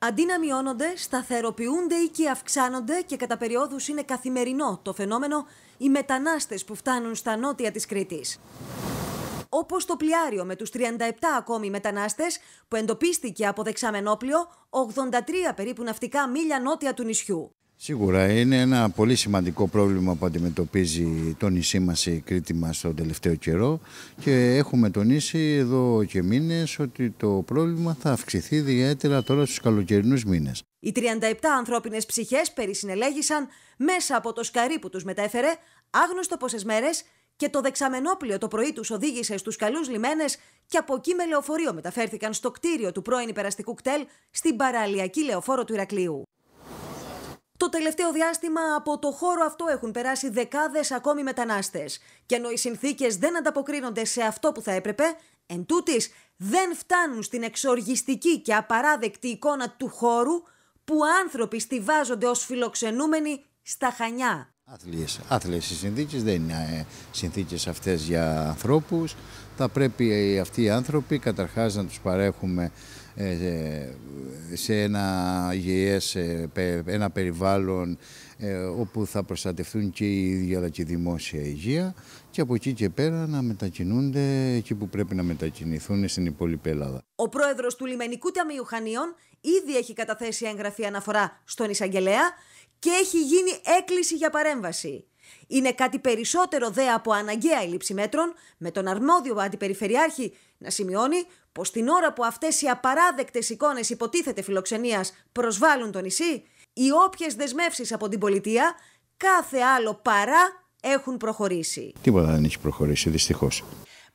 Αντί να μειώνονται, σταθεροποιούνται ή και αυξάνονται και κατά περιόδους είναι καθημερινό το φαινόμενο οι μετανάστες που φτάνουν στα νότια της Κρήτης. Όπως το πλοιάριο με τους 37 ακόμη μετανάστες που εντοπίστηκε από δεξαμενόπλιο 83 περίπου ναυτικά μίλια νότια του νησιού. Σίγουρα είναι ένα πολύ σημαντικό πρόβλημα που αντιμετωπίζει το νησί μας η Κρήτη μας τον τελευταίο καιρό και έχουμε τονίσει εδώ και μήνες ότι το πρόβλημα θα αυξηθεί ιδιαίτερα τώρα στους καλοκαιρινούς μήνες. Οι 37 ανθρώπινες ψυχές περισυνελέγησαν μέσα από το σκαρί που τους μετέφερε, άγνωστο πόσες μέρες, και το δεξαμενόπλιο το πρωί τους οδήγησε στους καλούς λιμένες και από εκεί με λεωφορείο μεταφέρθηκαν στο κτίριο του πρώην υπεραστικού κτέλ στην παραλιακή λεωφόρο του Ηρακλείου. Το τελευταίο διάστημα από το χώρο αυτό έχουν περάσει δεκάδες ακόμη μετανάστες. Και ενώ οι συνθήκες δεν ανταποκρίνονται σε αυτό που θα έπρεπε, εν τούτης, δεν φτάνουν στην εξοργιστική και απαράδεκτη εικόνα του χώρου που άνθρωποι στηβάζονται ως φιλοξενούμενοι στα Χανιά. Άθλιες, άθλιες οι συνθήκες, δεν είναι ε, συνθήκες αυτές για ανθρώπους. Θα πρέπει αυτοί οι άνθρωποι καταρχάς να τους παρέχουμε ε, σε ένα υγιές, ε, ένα περιβάλλον όπου θα προστατευτούν και η ίδια αλλά και η δημόσια υγεία και από εκεί και πέρα να μετακινούνται εκεί που πρέπει να μετακινηθούν στην υπόλοιπη Ελλάδα. Ο πρόεδρος του Λιμενικού Ταμείου Χανίων ήδη έχει καταθέσει έγγραφη αναφορά στον Ισαγγελέα και έχει γίνει έκκληση για παρέμβαση. Είναι κάτι περισσότερο δε από αναγκαία η λήψη μέτρων, με τον αρμόδιο αντιπεριφερειάρχη να σημειώνει πως την ώρα που αυτές οι απαράδεκτες εικόνες υποτίθεται φιλοξενίας προσβάλλουν το νησί, οι όποιες δεσμεύσεις από την πολιτεία, κάθε άλλο παρά έχουν προχωρήσει. Τίποτα δεν έχει προχωρήσει, δυστυχώς.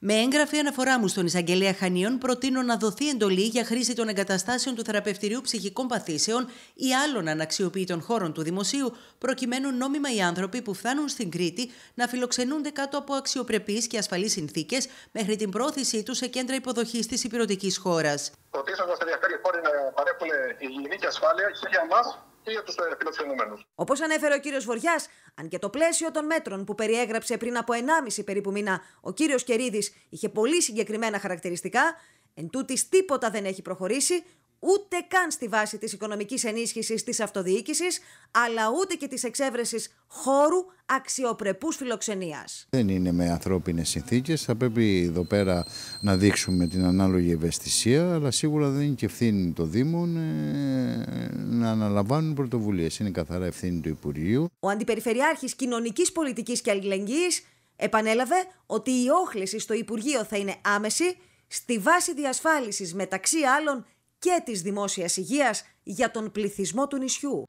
Με έγγραφη αναφορά μου στον Εισαγγελέα Χανίων, προτείνω να δοθεί εντολή για χρήση των εγκαταστάσεων του θεραπευτηρίου ψυχικών παθήσεων ή άλλων αναξιοποιητών χώρων του δημοσίου, προκειμένου νόμιμα οι άνθρωποι που φτάνουν στην Κρήτη να φιλοξενούνται κάτω από αξιοπρεπείς και ασφαλείς συνθήκες μέχρι την πρόθεσή τους σε κέντρα υποδοχής της υπηρετικής χώρας. Προτείνοντα ενδιαφέρει χώροι να παρέχουν υγιεινή και ασφάλεια και για εμάς και για τους φιλοξενούμενους. Όπως ανέφερε ο κύριος Βοριάς, αν και το πλαίσιο των μέτρων που περιέγραψε πριν από 1,5 περίπου μήνα ο κύριος Κερίδης είχε πολύ συγκεκριμένα χαρακτηριστικά, εν τίποτα δεν έχει προχωρήσει, ούτε καν στη βάση της οικονομικής ενίσχυσης της αυτοδιοίκησης, αλλά ούτε και της εξέβρεσης χώρου αξιοπρεπούς φιλοξενίας. Δεν είναι με ανθρώπινες συνθήκες, θα πρέπει εδώ πέρα να δείξουμε την ανάλογη ευαισθησία, αλλά σίγουρα δεν είναι και ευθύνη των Δήμων ε, να αναλαμβάνουν πρωτοβουλίες. Είναι καθαρά ευθύνη του Υπουργείου. Ο Αντιπεριφερειάρχης Κοινωνικής Πολιτικής και Αλληλεγγύης επανέλαβε ότι η όχληση στο Υπουργείο θα είναι άμεση, στη βάση διασφάλισης μεταξύ άλλων και της δημόσιας υγείας για τον πληθυσμό του νησιού.